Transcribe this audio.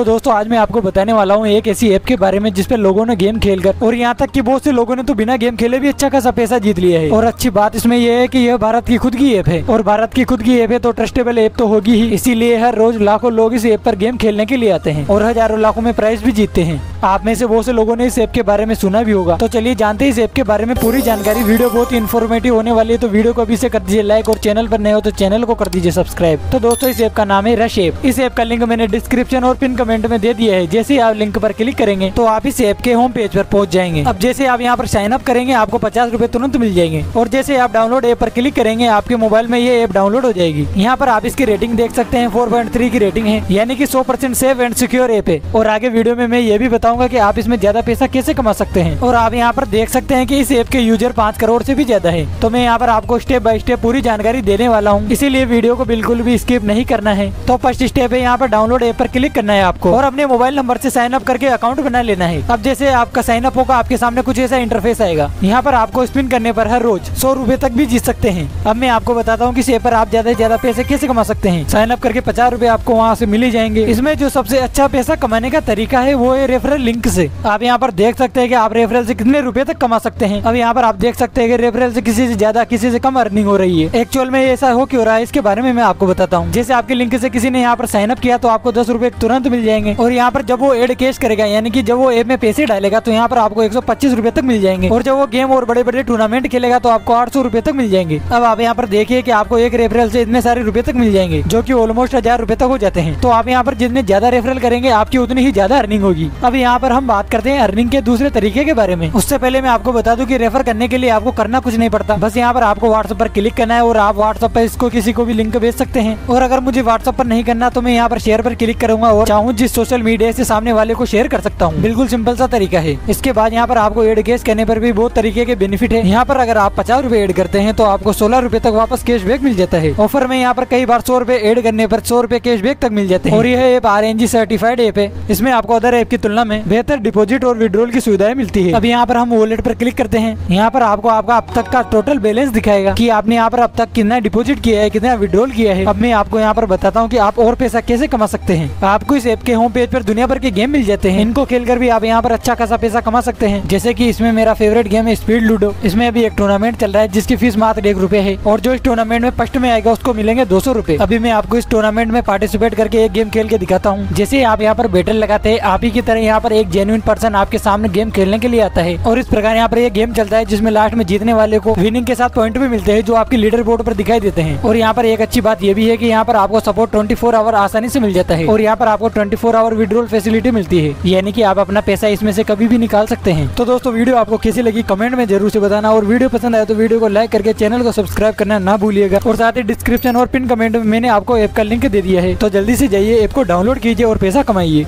तो दोस्तों, आज मैं आपको बताने वाला हूँ एक ऐसी ऐप के बारे में जिसपे लोगों ने गेम खेलकर और यहाँ तक कि बहुत से लोगों ने तो बिना गेम खेले भी अच्छा खासा पैसा जीत लिया है। और अच्छी बात इसमें यह है कि यह भारत की खुद की ऐप है। और भारत की खुद की ऐप है तो ट्रस्टेबल ऐप तो होगी ही। इसीलिए हर रोज लाखों लोग इस ऐप पर गेम खेलने के लिए आते हैं। और हज़ारों लाखों में प्राइज भी जीतते हैं। आप में से बहुत से लोगों ने इस ऐप के बारे में सुना भी होगा। तो चलिए जानते हैं इस ऐप के बारे में पूरी जानकारी। वीडियो बहुत इन्फॉर्मेटिव होने वाली है तो वीडियो को अभी से कर दीजिए लाइक और चैनल पर नए हो तो चैनल को कर दीजिए सब्सक्राइब तो दोस्तों, इस ऐप का नाम है रश ऐप इस ऐप का लिंक मैंने डिस्क्रिप्शन और पिन कमेंट में दे दिया है। जैसे आप लिंक पर क्लिक करेंगे तो आप इस ऐप के होम पेज पर पहुँच जाएँगे। अब जैसे आप यहाँ पर साइन अप करेंगे, आपको पचास रूपए तुरंत मिल जाएँगे। और जैसे आप डाउनलोड ऐप पर क्लिक करेंगे, आपके मोबाइल में ये ऐप डाउनलोड हो जाएगी। यहाँ पर आप इसकी रेटिंग देख सकते हैं फोर की रेटिंग है, यानी कि सौ सेफ़ एंड सिक्योर ऐप है। और आगे वीडियो में मैं ये भी बताऊँगा की आप इसमें ज़्यादा पैसा कैसे कमा सकते हैं। और आप यहाँ पर देख सकते हैं की इस ऐप के यूज़र पाँच करोड़ ऐसी भी ज़्यादा है। तो मैं यहाँ पर आपको स्टेप बाय स्टेप पूरी जानकारी देने वाला हूँ। इसीलिए वीडियो को बिल्कुल भी स्किप नहीं करना है। तो फ़र्स्ट स्टेप है यहाँ पर डाउनलोड ऐप पर क्लिक करना है आपको। और अपने मोबाइल नंबर से साइन अप करके अकाउंट बना लेना है। अब जैसे आपका साइन अप होगा, आपके सामने कुछ ऐसा इंटरफेस आएगा। यहाँ पर आपको स्पिन करने पर हर रोज सौ रूपए तक भी जीत सकते हैं। अब मैं आपको बताता हूँ कि ऐप पर आप ज़्यादा से ज़्यादा पैसे कैसे कमा सकते हैं। साइन अप करके पचास रूपए आपको वहाँ से मिल जाएँगे। इसमें जो सबसे अच्छा पैसा कमाने का तरीका है, वो है रेफरल लिंक से। आप यहाँ पर देख सकते हैं कि आप रेफरल से कितने रुपए तक कमा सकते हैं। अब यहाँ पर आप देख सकते हैं कि रेफरल से किसी से ज़्यादा, किसी से कम अर्निंग हो रही है। एक्चुअल में ऐसा हो क्यों रहा है, इसके बारे में मैं आपको बताता हूँ। जैसे आपके लिंक से किसी ने यहाँ पर साइन अप किया तो आपको दस रूपए तुरंत मिल जाएँगे। और यहाँ पर जब वो एड कैश करेगा, यानी कि जब वो एप में पैसे डालेगा तो यहाँ पर आपको एक सौ तक मिल जाएँगे। और जब वो गेम और बड़े बड़े टूर्नामेंट खेलेगा तो आपको आठ रूपए तक मिल जाएँगे। अब आप यहाँ पर देखिए की आपको एक रेफरल से इतने सारे रूपए तक मिल जाएँगे, जो की ऑलमोस्ट हज़ार रूपए तक हो जाते हैं। तो आप यहाँ पर जितने ज़्यादा रेफरल करेंगे, आपकी उतनी ही ज़्यादा अर्निंग होगी। अब यहाँ पर हम बात करते हैं अर्निंग के दूसरे तरीके के बारे में। उससे पहले मैं आपको बता दूँ कि रेफर करने के लिए आपको करना कुछ नहीं पड़ता। बस यहाँ पर आपको व्हाट्सएप पर क्लिक करना है, और आप व्हाट्सएप पर इसको किसी को भी लिंक भेज सकते हैं। और अगर मुझे व्हाट्सएप पर नहीं करना तो मैं यहाँ पर शेयर पर क्लिक करूँगा, और चाहूँ जिस सोशल मीडिया से सामने वाले को शेयर कर सकता हूँ। बिल्कुल सिंपल सा तरीका है। इसके बाद यहाँ पर आपको एड केस करने पर भी बहुत तरीके के बेनिफिट है। यहाँ पर अगर आप पचास रूपए एड करते हैं तो आपको सोलह रूपए तक वापस कैश बैक मिल जाता है। ऑफ़र में यहाँ पर कई बार सौ रूपए एड करने पर सौ रूपए कैश बैक तक मिल जाते हैं। और यह ऐप आर सर्टिफाइड ऐप है। इसमें आपको अदर ऐप की तुलना में बेहतर डिपोजिट और विड्रोल की सुविधाएँ मिलती है। अब यहाँ पर हम वॉलेट पर क्लिक करते हैं। यहाँ पर आपको आपका अब तक का टोटल बैलेंस दिखाएगा की आपने यहाँ पर अब तक कितना डिपोजिट किया है, कितना विड्रॉल किया है। अब मैं आपको यहाँ पर बताता हूँ की आप और पैसा कैसे कमा सकते हैं। आपको इस ऐप के होम पेज पर दुनिया भर के गेम मिल जाते हैं। इनको खेलकर भी आप यहाँ पर अच्छा खासा पैसा कमा सकते हैं। जैसे की इसमें मेरा फेवरेट गेम है स्पीड लूडो इसमें अभी एक टूर्नामेंट चल रहा है, जिसकी फ़ीस मात्र एक रूपए है। और जो इस टूर्नामेंट में फ़र्स्ट में आएगा, उसको मिलेंगे दो सौ रूपए। अभी मैं आपको इस टूर्नामेंट में पार्टिसिपेट करके एक गेम खेल के दिखाता हूँ। जैसे आप यहाँ पर बैटल लगाते हैं, आप ही की तरह यहाँ पर एक जेन्युइन पर्सन आपके सामने गेम खेलने के लिए आता है। और इस प्रकार यहाँ पर एक गेम चलता है, जिसमें लास्ट में जीतने वाले को विनिंग के साथ पॉइंट भी मिलते हैं, जो आपके लीडर बोर्ड पर दिखाई देते हैं। और यहाँ पर एक अच्छी बात यह भी है कि यहाँ पर आपको सपोर्ट 24 आवर आसानी से मिल जाता है। और यहाँ पर आपको 24 आवर विड्रोल फैसिलिटी मिलती है। यानी कि आप अपना पैसा इसमें से कभी भी निकाल सकते हैं। तो दोस्तों, वीडियो आपको कैसी लगी कमेंट में ज़रूर से बताना। और वीडियो पसंद आए तो वीडियो को लाइक करके चैनल को सब्सक्राइब करना ना भूलिएगा। और साथ ही डिस्क्रिप्शन और पिन कमेंट में मैंने आपको ऐप का लिंक दे दिया है। तो जल्दी से जाइए ऐप को डाउनलोड कीजिए और पैसा कमाइए।